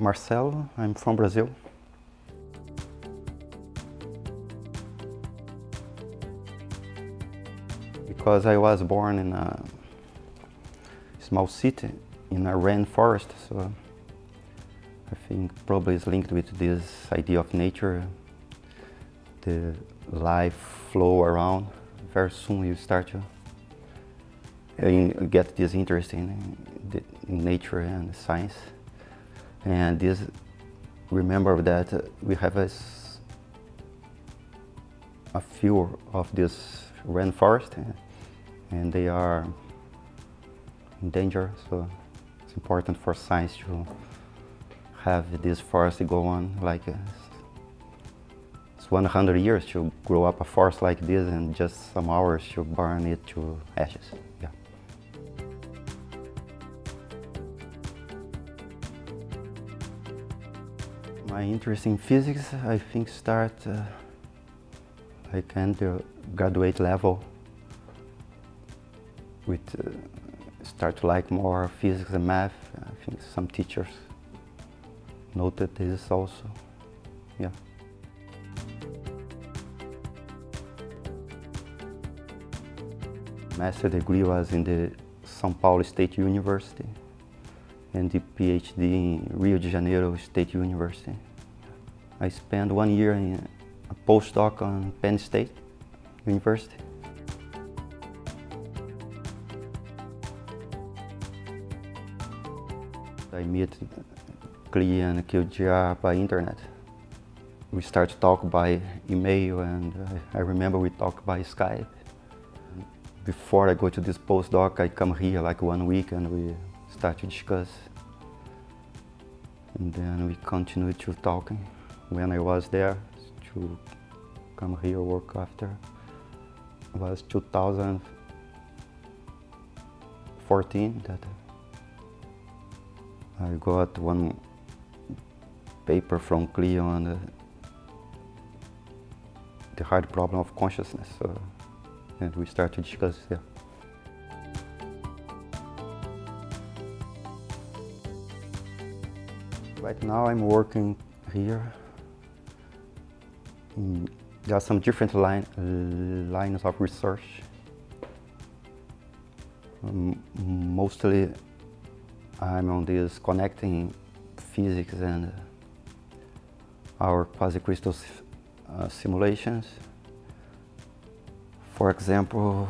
Marcelo, I'm from Brazil. Because I was born in a small city in a rainforest, so I think probably it's linked with this idea of nature, the life flow around. Very soon you start to get this interest in, in nature and science. And this, remember that we have a, a few of this rainforest and they are in danger, so it's important for science to have this forest go on like uh, it's 100 years to grow up a forest like this and just some hours to burn it to ashes. My interest in physics, I think, start uh, like the graduate level with uh, start to like more physics and math. I think some teachers noted this also. Yeah. Master degree was in the São Paulo State University and the PhD in Rio de Janeiro State University. I spent one year in a postdoc on Penn State University. I met Klee and QGR by internet. We start to talk by email and uh, I remember we talked by Skype. Before I go to this postdoc, I come here like one week and we start to discuss. And then we continued to talking. When I was there to come here work after It was 2014 that I got one paper from Klee on the, the hard problem of consciousness. So, and we started to discuss, yeah. Right now I'm working here. There are some different line, lines of research. Um, mostly I'm on this connecting physics and our quasi-crystal uh, simulations. For example,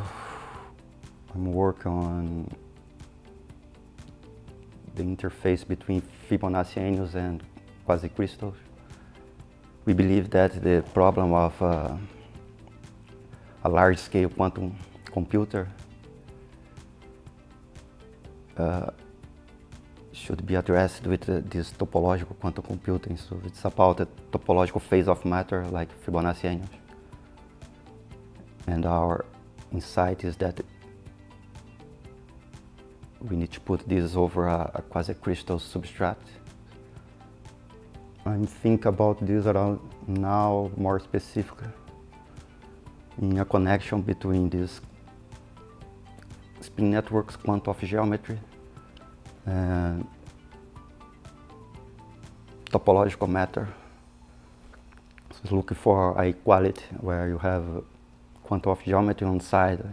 I'm working on the interface between Fibonacci anyons and quasi-crystals. We believe that the problem of uh, a large-scale quantum computer uh, should be addressed with uh, this topological quantum computing. So it's about the topological phase of matter like Fibonacci anyons. And our insight is that we need to put this over a, a quasi-crystal substrate. I'm thinking about this around now more specifically in a connection between this spin networks, quantum of geometry, and topological matter. So looking for a equality where you have quantum of geometry on side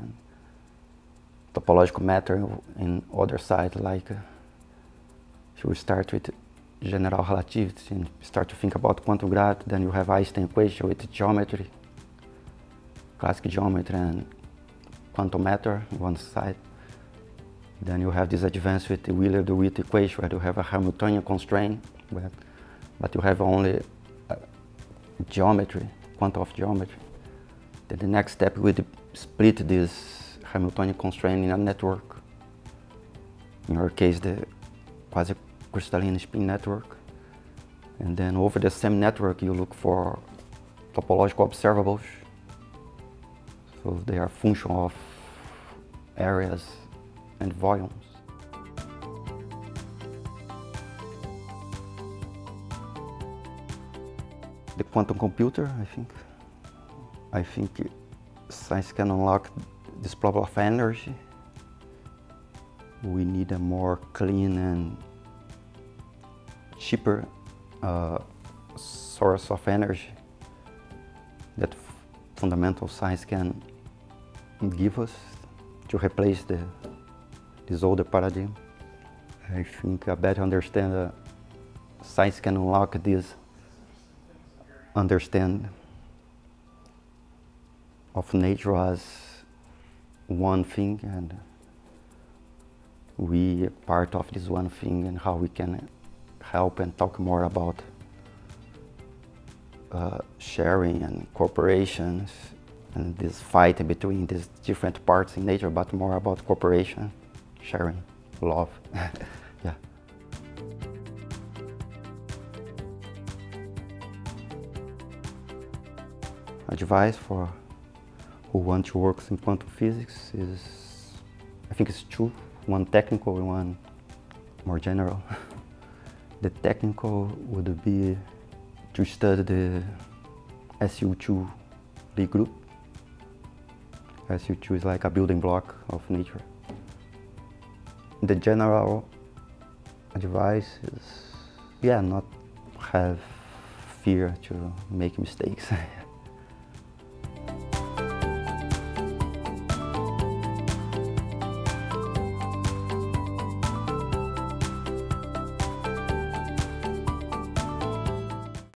topological matter in other side like uh, so we start with general relativity and start to think about quantum gravity then you have Einstein equation with geometry classic geometry and quantum matter on one side then you have this advance with the Wheeler-DeWitt equation where you have a Hamiltonian constraint, but, but you have only uh, geometry, quantum of geometry. Then the next step would split this Hamiltonian constraint in a network. In our case, the quasi-crystalline spin network. And then over the same network, you look for topological observables. So they are function of areas and volumes. The quantum computer, I think. I think science can unlock this problem of energy. We need a more clean and cheaper uh, source of energy that fundamental science can give us to replace the, this older paradigm. I think I better understand uh, science can unlock this understand of nature as one thing and we are part of this one thing and how we can help and talk more about uh, sharing and corporations and this fight between these different parts in nature, but more about cooperation, sharing, love. yeah. Advice for who want to work in quantum physics is, I think it's two, one technical and one more general. the technical would be to study the SU2 Lie group. SU2 is like a building block of nature. The general advice is, yeah, not have fear to make mistakes.